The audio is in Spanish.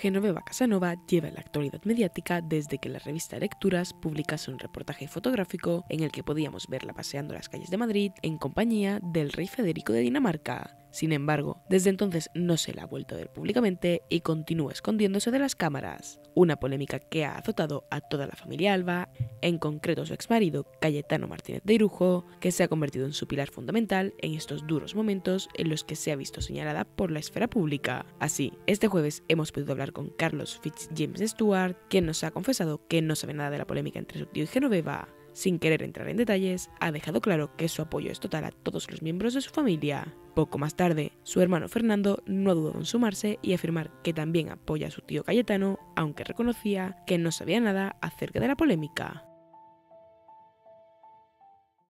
Genoveva Casanova lleva en la actualidad mediática desde que la revista Lecturas publicase un reportaje fotográfico en el que podíamos verla paseando las calles de Madrid en compañía del rey Federico de Dinamarca. Sin embargo, desde entonces no se la ha vuelto a ver públicamente y continúa escondiéndose de las cámaras. Una polémica que ha azotado a toda la familia Alba, en concreto su exmarido Cayetano Martínez de Irujo, que se ha convertido en su pilar fundamental en estos duros momentos en los que se ha visto señalada por la esfera pública. Así, este jueves hemos podido hablar con Carlos Fitzjames Stewart, quien nos ha confesado que no sabe nada de la polémica entre su tío y Genoveva. Sin querer entrar en detalles, ha dejado claro que su apoyo es total a todos los miembros de su familia. Poco más tarde, su hermano Fernando no dudó en sumarse y afirmar que también apoya a su tío Cayetano, aunque reconocía que no sabía nada acerca de la polémica.